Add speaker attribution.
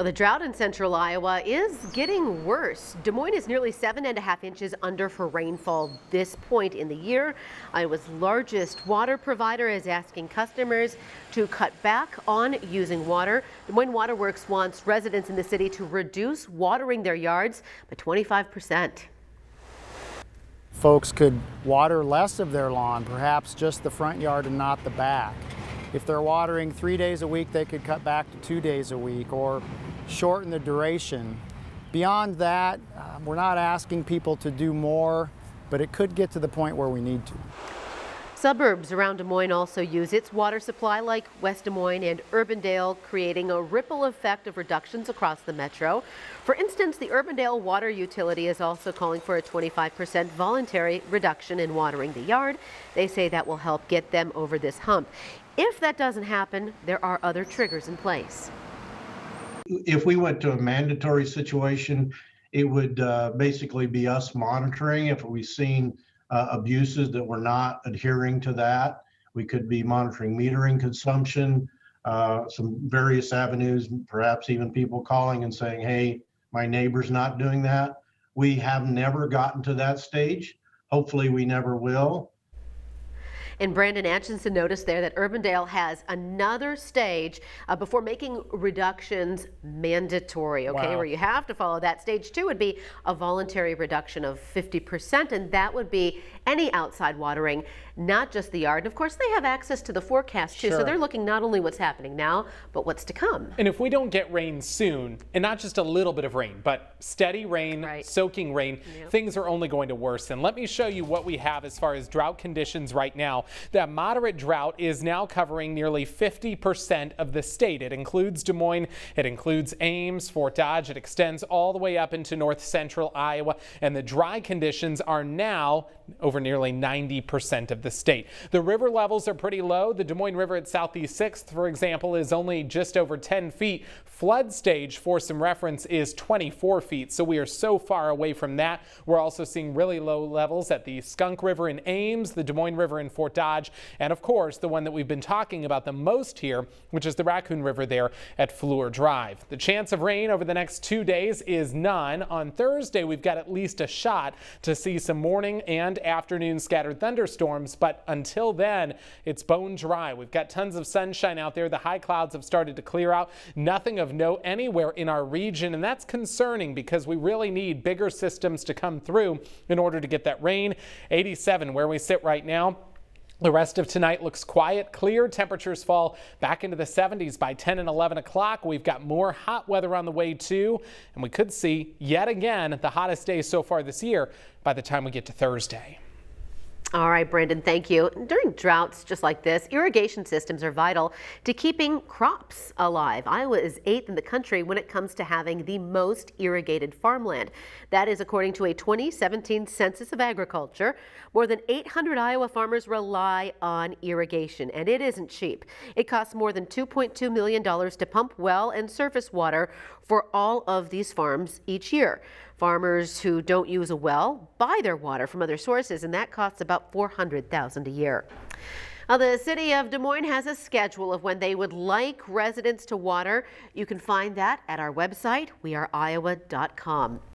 Speaker 1: Well, the drought in central Iowa is getting worse. Des Moines is nearly seven and a half inches under for rainfall this point in the year. Iowa's largest water provider is asking customers to cut back on using water. Des Moines Water Works wants residents in the city to reduce watering their yards by 25 percent.
Speaker 2: Folks could water less of their lawn, perhaps just the front yard and not the back. If they're watering three days a week, they could cut back to two days a week or shorten the duration. Beyond that, uh, we're not asking people to do more, but it could get to the point where we need to.
Speaker 1: Suburbs around Des Moines also use its water supply like West Des Moines and Urbandale, creating a ripple effect of reductions across the metro. For instance, the Urbandale Water Utility is also calling for a 25% voluntary reduction in watering the yard. They say that will help get them over this hump. If that doesn't happen, there are other triggers in place
Speaker 3: if we went to a mandatory situation, it would uh, basically be us monitoring if we've seen uh, abuses that we're not adhering to that. We could be monitoring metering consumption, uh, some various avenues, perhaps even people calling and saying, hey, my neighbor's not doing that. We have never gotten to that stage. Hopefully, we never will.
Speaker 1: And Brandon Atchison noticed there that Urbandale has another stage uh, before making reductions mandatory, okay, wow. where you have to follow that. Stage two would be a voluntary reduction of 50%, and that would be any outside watering, not just the yard. And of course, they have access to the forecast too, sure. so they're looking not only what's happening now, but what's to come.
Speaker 4: And if we don't get rain soon, and not just a little bit of rain, but steady rain, right. soaking rain, yep. things are only going to worsen. Let me show you what we have as far as drought conditions right now. That moderate drought is now covering nearly 50% of the state. It includes Des Moines, it includes Ames, Fort Dodge, it extends all the way up into north central Iowa, and the dry conditions are now over nearly 90% of the state. The river levels are pretty low. The Des Moines River at Southeast 6th, for example, is only just over 10 feet. Flood stage, for some reference, is 24 feet, so we are so far away from that. We're also seeing really low levels at the Skunk River in Ames, the Des Moines River in Fort Dodge, and of course, the one that we've been talking about the most here, which is the Raccoon River there at Fleur Drive. The chance of rain over the next two days is none. On Thursday, we've got at least a shot to see some morning and afternoon scattered thunderstorms, but until then, it's bone dry. We've got tons of sunshine out there. The high clouds have started to clear out. Nothing of note anywhere in our region, and that's concerning because we really need bigger systems to come through in order to get that rain. 87 where we sit right now. The rest of tonight looks quiet, clear. Temperatures fall back into the 70s by 10 and 11 o'clock. We've got more hot weather on the way too, and we could see yet again the hottest day so far this year by the time we get to Thursday.
Speaker 1: All right, Brandon, thank you. During droughts just like this, irrigation systems are vital to keeping crops alive. Iowa is eighth in the country when it comes to having the most irrigated farmland. That is according to a 2017 Census of Agriculture. More than 800 Iowa farmers rely on irrigation, and it isn't cheap. It costs more than $2.2 million to pump well and surface water for all of these farms each year. Farmers who don't use a well buy their water from other sources, and that costs about 400,000 a year. Now, the city of Des Moines has a schedule of when they would like residents to water. You can find that at our website, weareiowa.com.